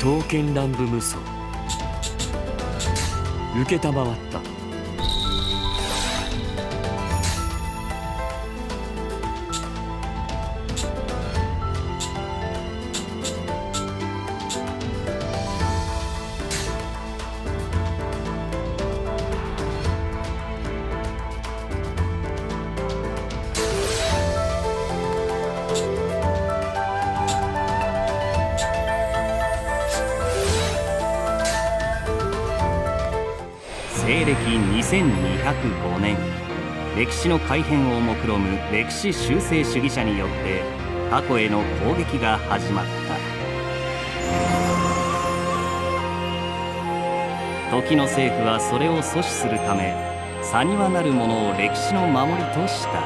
刀剣乱舞無双。承った。2205年。歴史の改変を目論む歴史修正主義者によって過去への攻撃が始まった。時の政府はそれを阻止するため差にはなるものを歴史の守りとした。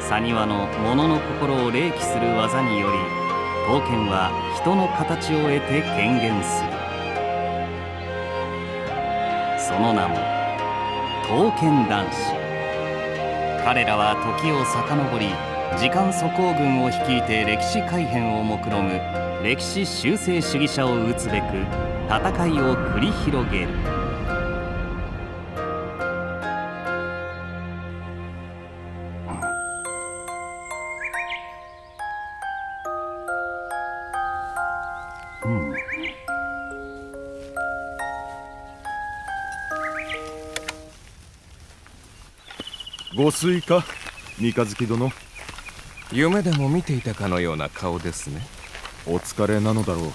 サニワの物の心を霊気する技により刀剣は人の形を得て権限する。その名も刀剣男子彼らは時を遡り時間祖光軍を率いて歴史改変を目論む歴史修正主義者を討つべく戦いを繰り広げる。ご推か？三日月殿。夢でも見ていたかのような顔ですね。お疲れなのだろう。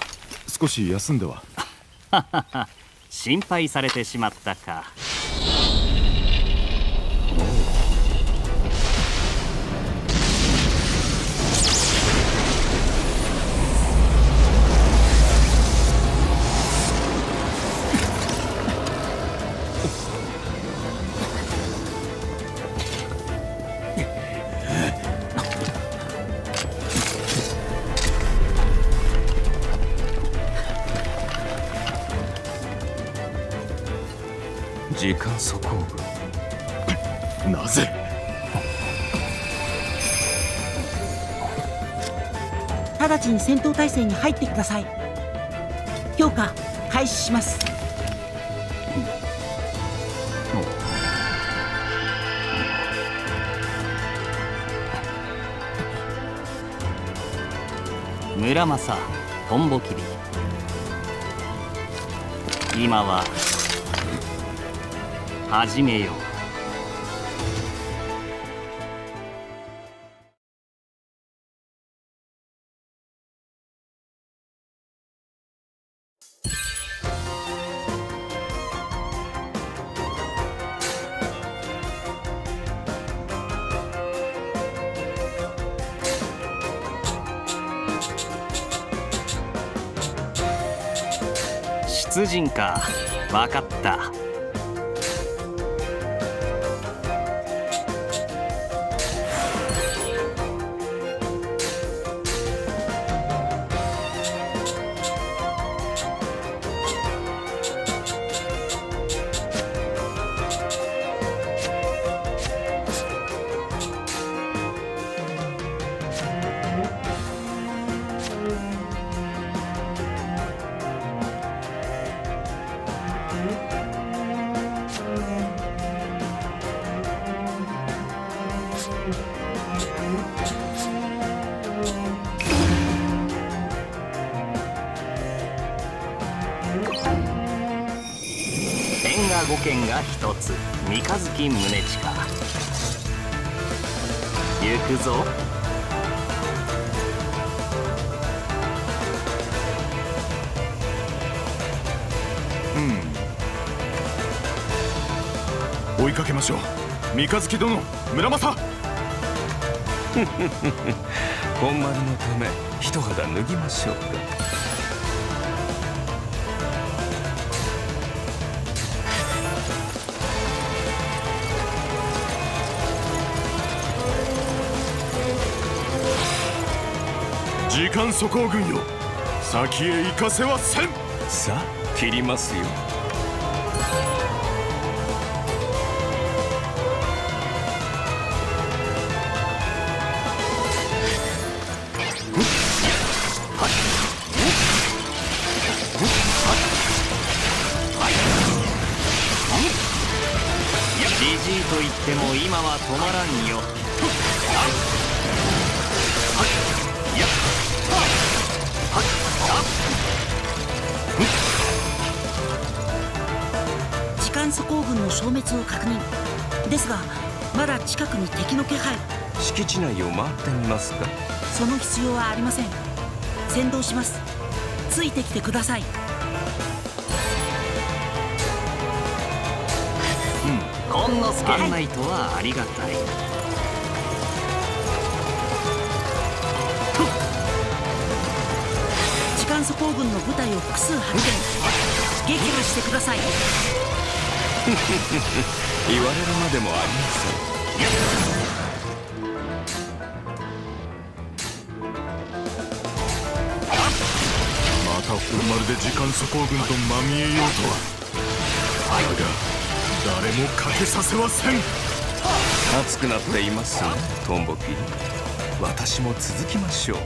少し休んでは。心配されてしまったか時間速。報部なぜ？直ちに戦闘態勢に入ってください。強化開始します。村正トンボ切り。今は始めよう。出陣か。分かった。五軒が一つ。三日月宗近。行くぞ。うん。追いかけましょう。三日月殿村正。本丸のため一肌脱ぎましょうか時間素行軍よ先へ行かせはせん。さあ切りますよ。じじいと言っても今は止まらんよ。消滅を確認。ですがまだ近くに敵の気配。敷地内を回ってみますか。その必要はありません。先導します。ついてきてください。こんの助案内とはありがたい。時間素行軍の部隊を複数発見。撃破してください言われるまでもありません。また本丸で時間素行軍とまみえようとは。だが誰もかけさせはせん。熱くなっていますねトンボキ。リ私も続きましょう。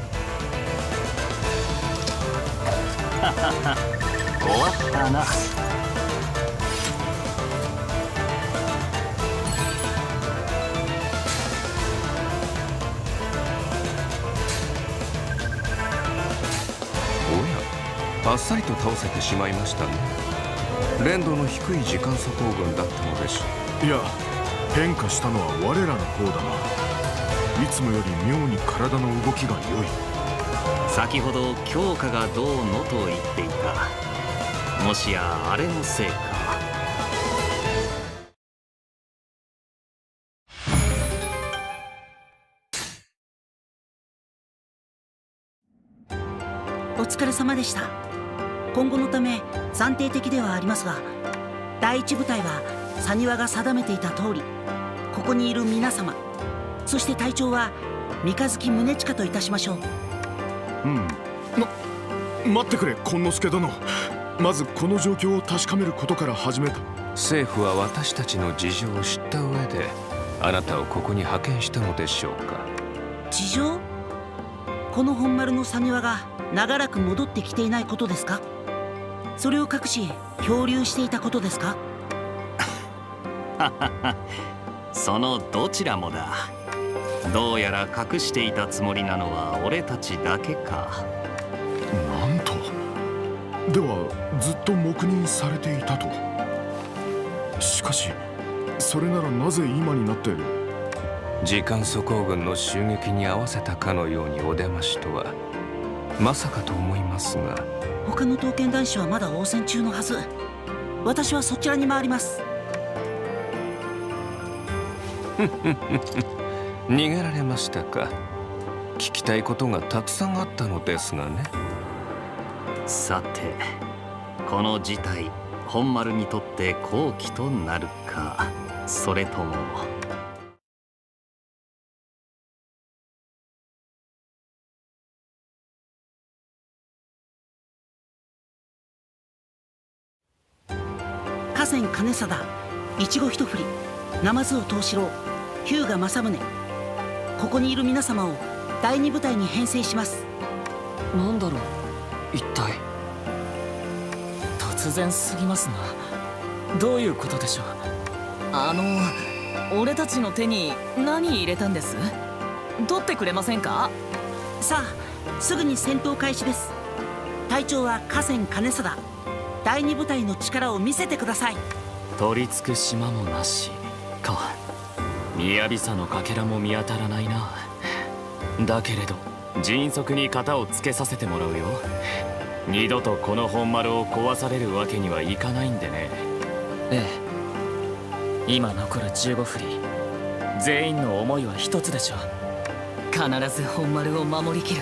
終わったなあっさりと倒せてしまいましたね。連度の低い時間素行軍だったのでしょいや変化したのは我らの方だな。いつもより妙に体の動きが良い。先ほど強化がどうのと言っていた。もしやあれのせいか。お疲れ様でした今後のため暫定的ではありますが第一部隊は佐庭が定めていた通りここにいる皆様そして隊長は三日月宗近といたしましょう。うん。ま待ってくれ今之助殿。まずこの状況を確かめることから始めた。政府は私たちの事情を知った上であなたをここに派遣したのでしょうか。事情？この本丸の佐庭が長らく戻ってきていないことですか？それを隠し漂流していたことですか？そのどちらもだ。どうやら隠していたつもりなのは俺たちだけか。なんと。ではずっと黙認されていたと。しかしそれならなぜ今になって時間素行軍の襲撃に合わせたかのようにお出ましとはまさかと思いますが他の刀剣男子はまだ応戦中のはず。私はそちらに回ります。逃げられましたか。聞きたいことがたくさんあったのですがね。さてこの事態本丸にとって好機となるか。それとも金貞越後一振り生津尾藤四郎日向正宗。ここにいる皆様を第二部隊に編成します。なんだろう一体。突然すぎますな。どういうことでしょう。あの俺たちの手に何入れたんです？取ってくれませんか？さあすぐに戦闘開始です。隊長は河川金貞第二部隊の力を見せてください取り付く島もなし。か雅さのかけらも見当たらないな。だけれど迅速に型をつけさせてもらうよ。二度とこの本丸を壊されるわけにはいかないんでね。ええ。今残る15振り。全員の思いは一つでしょ必ず本丸を守りきる。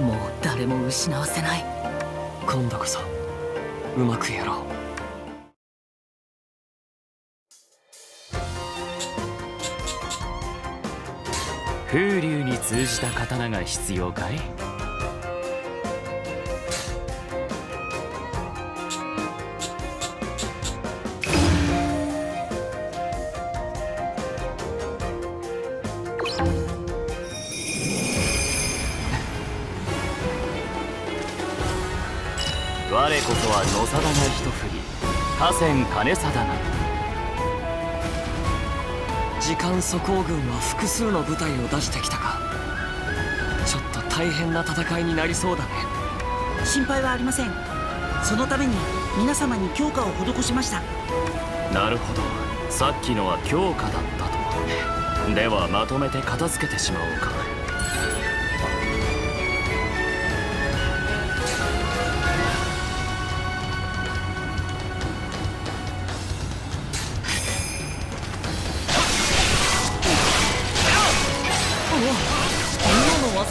もう誰も失わせない。今度こそうまくやろう。風流に通じた刀が必要かい？我こそは野定が一振り。河川金貞な時間速攻軍は複数の部隊を出してきたか。ちょっと大変な戦いになりそうだね。心配はありません。そのために皆様に強化を施しました。なるほど。さっきのは強化だったと。ではまとめて片付けてしまおうか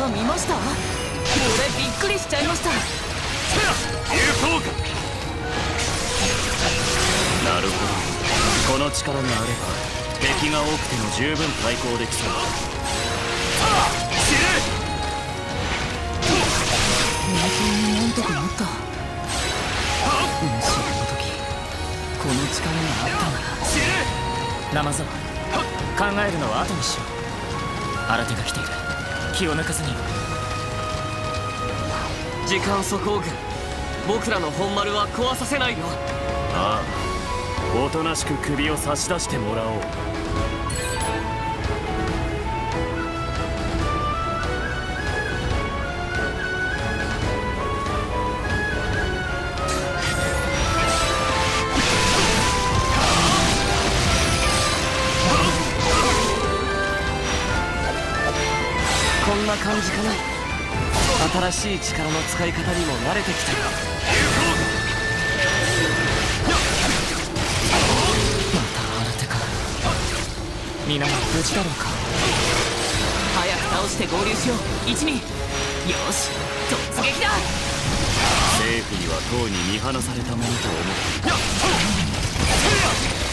見ました？俺びっくりしちゃいました。なるほど。この力があれば敵が多くても十分対抗できそうだ。本当になんとかなった。もしあの時この力があったなら。生沢考えるのは後にしよう。新手が来ている気を抜かずに。時間速攻軍僕らの本丸は壊させないよ。ああ。おとなしく首を差し出してもらおう。感じかな新しい力の使い方にも慣れてきた。よまた新手か皆は無事だろうか。早く倒して合流しよう。一味よし。突撃だ。政府にはとうに見放されたものと思って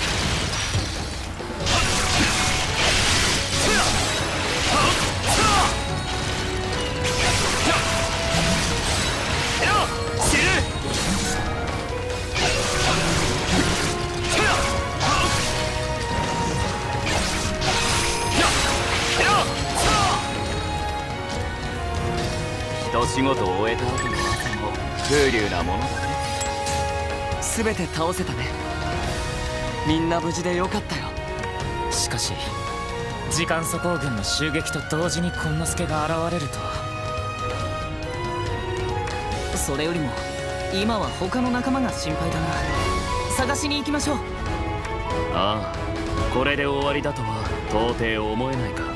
仕事を終えた後の朝も風流なものだね。全て倒せたね。みんな無事でよかったよ。しかし時間速攻軍の襲撃と同時に紺之助が現れるとは。それよりも今は他の仲間が心配だな。探しに行きましょう。ああこれで終わりだとは到底思えないか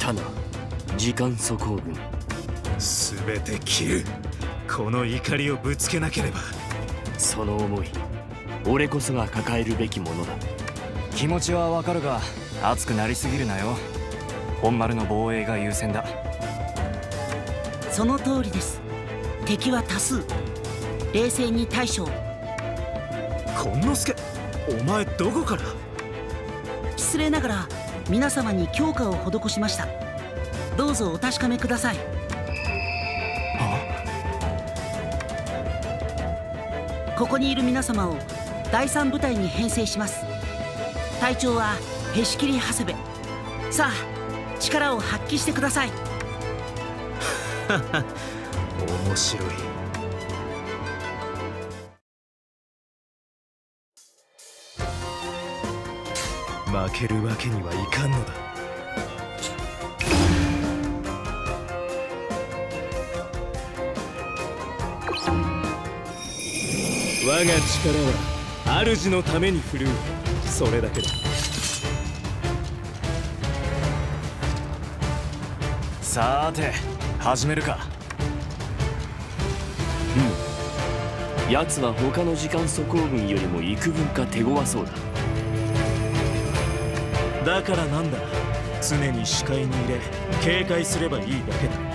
たな。時間速攻軍。全て切るこの怒りをぶつけなければ。その思い俺こそが抱えるべきものだ。気持ちはわかるが熱くなりすぎるなよ。本丸の防衛が優先だ。その通りです。敵は多数。冷静に対処。を紺之助お前どこから？失礼ながら皆様に強化を施しました。どうぞお確かめください。ここにいる皆様を第三部隊に編成します。隊長はへし切り長谷部。さあ力を発揮してください。面白い負けるわけにはいかんのだ。我が力は主のために振るう。それだけだ。さーて始めるか。奴は他の時間速攻軍よりも幾分か手強そうだ。だからなんだ。常に視界に入れ警戒すればいいだけだ。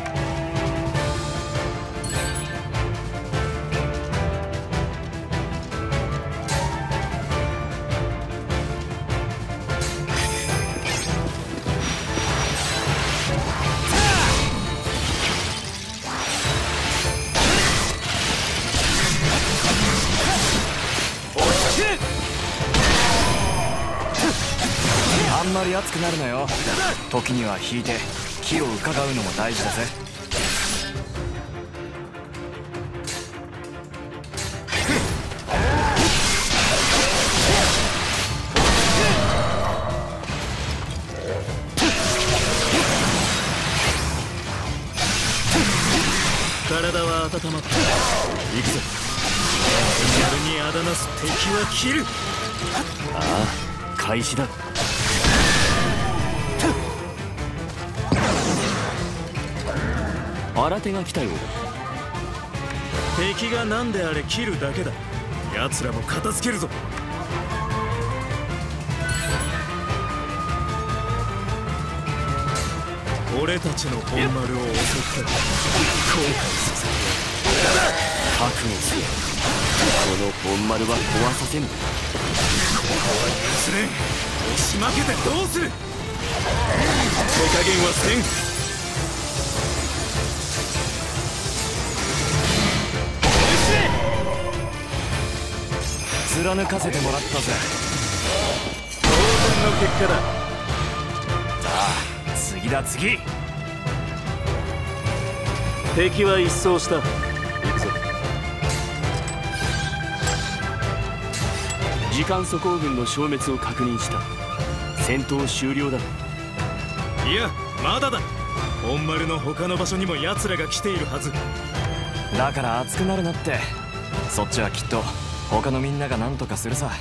熱くなるなよ。時には引いて気を伺うのも大事だぜ。体は温まった。行くぞ丸にあだなす敵は切る。ああ開始だ新手が来たようだ。敵が何であれ切るだけだ。奴らも片付けるぞ。俺たちの本丸を襲った。後悔させ覚悟せよこの本丸は壊させぬここは許すねん。押し負けてどうする。手加減はせん貫かせてもらったぜ。当然の結果だ。さあ次だ次。敵は一掃した。行くぞ。時間速攻軍の消滅を確認した。戦闘終了だ。いやまだだ。本丸の他の場所にも奴らが来ているはず。だから熱くなるなって。そっちはきっと他のみんなが何とかするさ。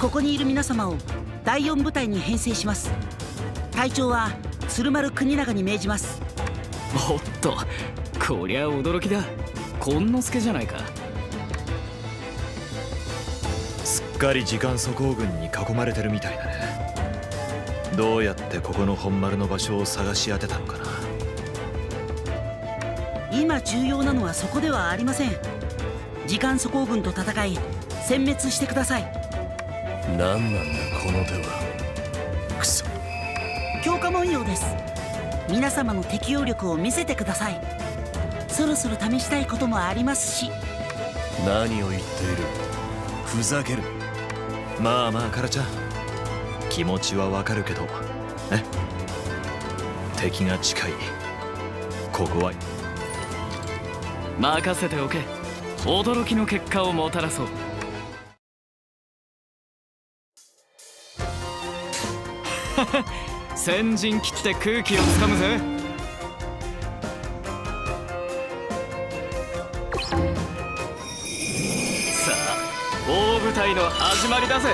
ここにいる皆様を第4部隊に編成します。隊長は鶴丸国長に命じます。おっとこりゃ驚きだ。権之助じゃないか。すっかり時間粗行軍に囲まれてるみたいだね。どうやってここの本丸の場所を探し当てたのかな。今重要なのはそこではありません。時間粗行軍と戦い殲滅してください。何なんだこの手は。クソ強化文様です。皆様の適応力を見せてくださいそろそろ試したいこともありますし。何を言っている？ふざける。まあまあカラちゃん。気持ちはわかるけど。え？敵が近い。ここは。任せておけ。驚きの結果をもたらそう。先陣切って空気をつかむぜ台の始まりだぜ。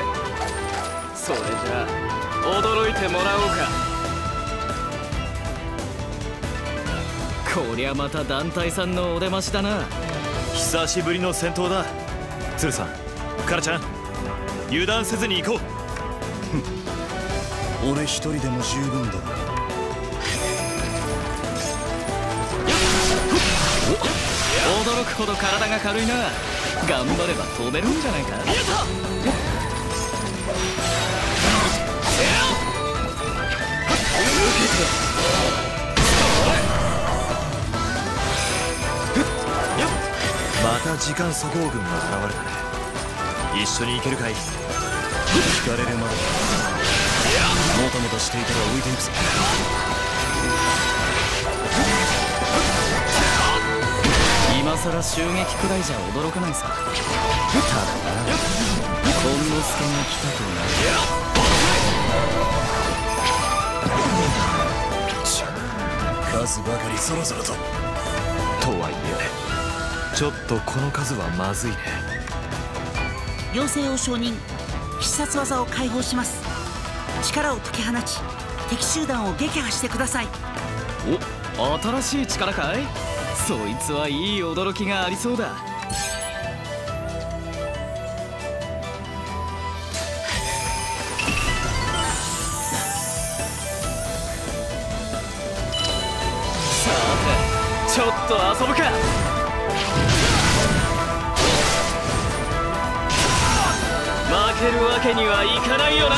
それじゃあ驚いてもらおうか。こりゃまた団体さんのお出ましだな。久しぶりの戦闘だ。鶴さんカラちゃん油断せずに行こう。俺一人でも十分だ驚くほど体が軽いな頑張れば飛べるんじゃないかまた時間粗行軍が現れたね。一緒に行けるかい？聞かれるまで。もたもたしていたら置いていくぞさら襲撃くらいじゃ驚かないさ。ただな。本之助が来たとな数ばかりそろそろと。とはいえちょっとこの数はまずいね。要請を承認。必殺技を解放します。力を解き放ち敵集団を撃破してください。お新しい力かい？そいつはいい驚きがありそうだ。さてちょっと遊ぶか。けるわけにはいかないよな。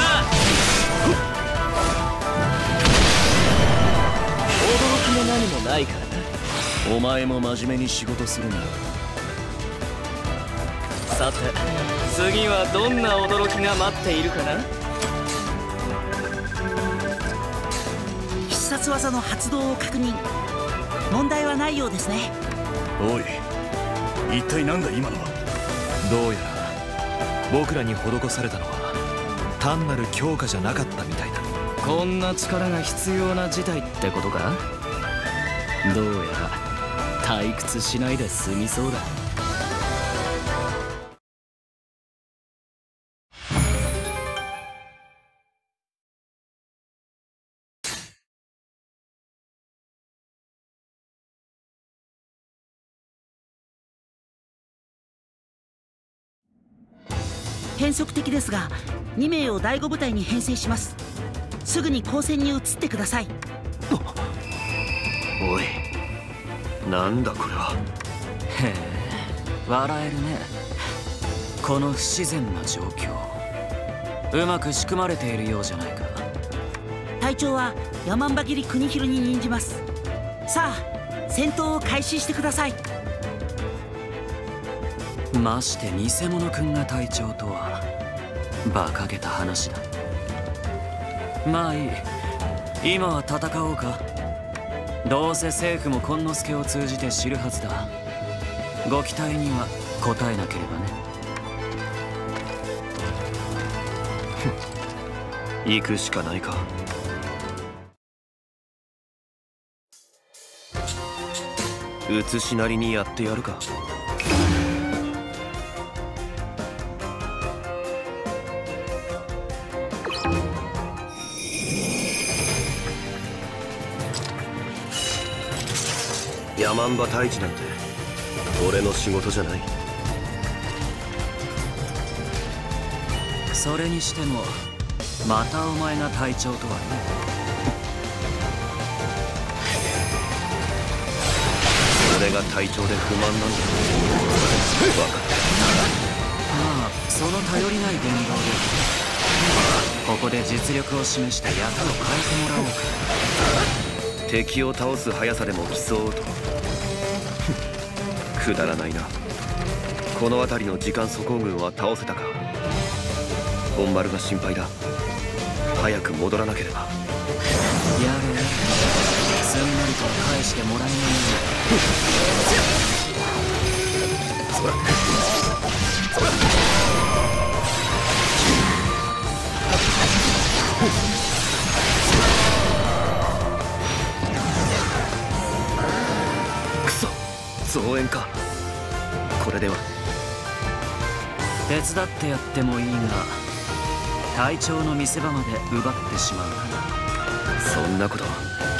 驚きも何もないから。なお前も真面目に仕事するんださて次はどんな驚きが待っているかな？必殺技の発動を確認。問題はないようですね。おい一体なんだ今のは？どうやら僕らに施されたのは単なる強化じゃなかったみたいだ。こんな力が必要な事態ってことか？どうやら退屈しないで済みそうだ。変則的ですが2名を第5部隊に編成します。すぐに交戦に移ってください。おいなんだこれは？へえ笑えるね。この不自然な状況。うまく仕組まれているようじゃないか。隊長は山んば切り国広に任じます。さあ戦闘を開始してください。まして偽物くんが隊長とは馬鹿げた話だ。まあいい。今は戦おうかどうせ政府も紺之助を通じて知るはずだ。ご期待には応えなければね。行くしかないか。写しなりにやってやるか。山んば太一なんて俺の仕事じゃない。それにしてもまたお前が隊長とはね。俺が隊長で不満なんだ。分かっまあその頼りない言動で。ここで実力を示して役を変えてもらおうか。た敵を倒す速さでも競おうとくだらないな。この辺りの時間粗行軍は倒せたか。本丸が心配だ。早く戻らなければ。やれやれすんなりとは返してもらえない。そらそ。らくそ。増援かこれでは。手伝ってやってもいいが隊長の見せ場まで奪ってしまうそんなこと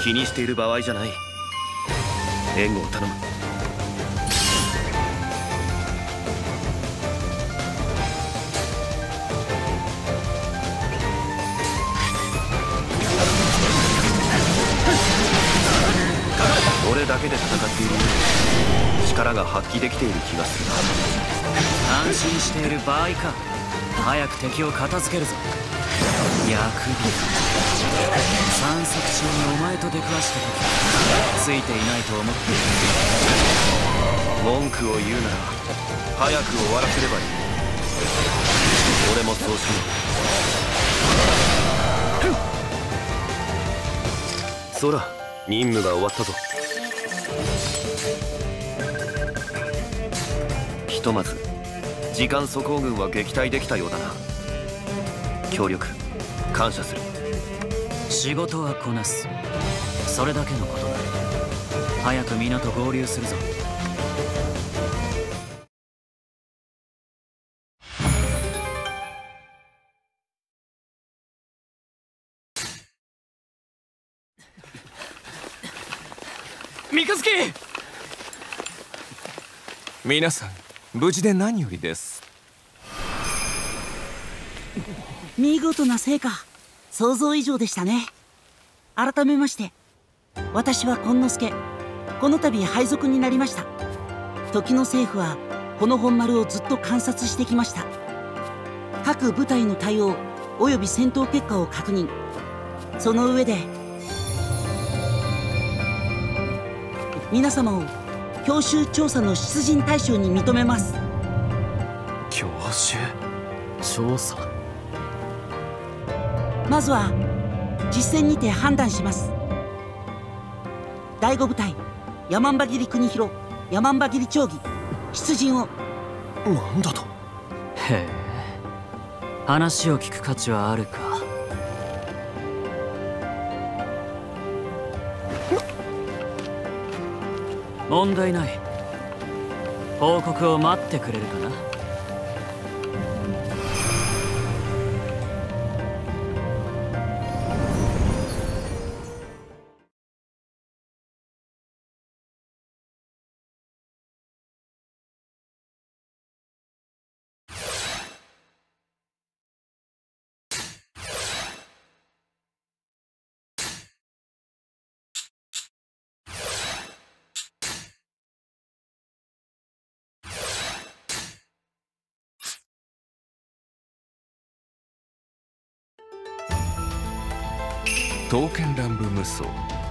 気にしている場合じゃない。援護を頼む。俺だけで戦っている力が発揮できている気がする安心している場合か。早く敵を片付けるぞ。役人散策中にお前と出くわした時ついていないと思ってい文句を言うなら早く終わらせればいい。俺もそうしようそら任務が終わったぞ。ひとまず時間粗行軍は撃退できたようだな。協力感謝する。仕事はこなす。それだけのことだ。早く皆と合流するぞ。三日月！皆さん無事で何よりです。見事な成果。想像以上でしたね。改めまして私は今之助。この度配属になりました。時の政府はこの本丸をずっと観察してきました。各部隊の対応及び戦闘結果を確認。その上で皆様を教習調査の出陣対象に認めます。教習調査？まずは実戦にて判断します。第5部隊山姥切国広山姥切町議出陣を。なんだと？へえ。話を聞く価値はあるか問題ない。報告を待ってくれるかな？刀剣乱舞無双。